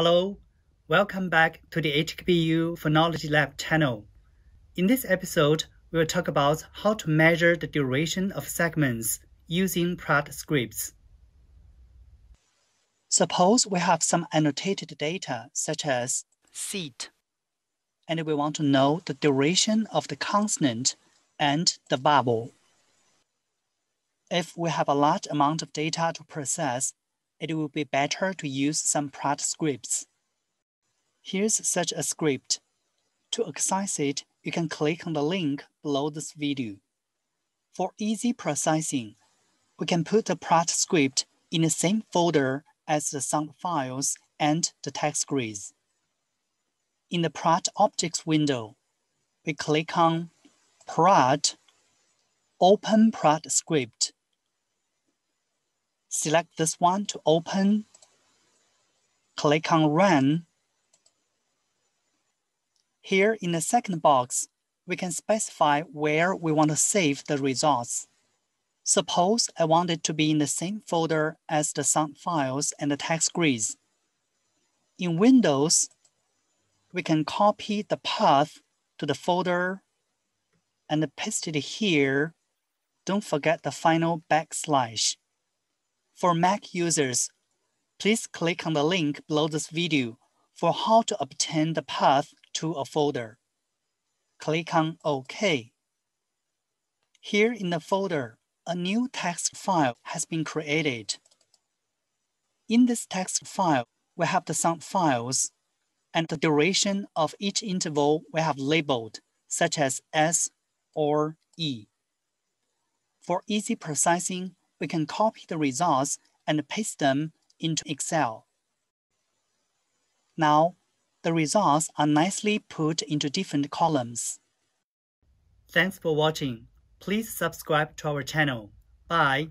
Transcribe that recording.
Hello, welcome back to the HKBU Phonology Lab channel. In this episode, we will talk about how to measure the duration of segments using Praat scripts. Suppose we have some annotated data such as seat, and we want to know the duration of the consonant and the vowel. If we have a large amount of data to process, it will be better to use some Praat scripts. Here's such a script. To access it, you can click on the link below this video. For easy processing, we can put the Praat script in the same folder as the sound files and the text grids. In the Praat Objects window, we click on Praat, Open Praat Script. Select this one to open. Click on Run. Here in the second box, we can specify where we want to save the results. Suppose I want it to be in the same folder as the sound files and the text grids. In Windows, we can copy the path to the folder and paste it here. Don't forget the final backslash. For Mac users, please click on the link below this video for how to obtain the path to a folder. Click on OK. Here in the folder, a new text file has been created. In this text file, we have the sound files and the duration of each interval we have labeled, such as S or E. For easy processing, we can copy the results and paste them into Excel. Now, the results are nicely put into different columns. Thanks for watching. Please subscribe to our channel. Bye.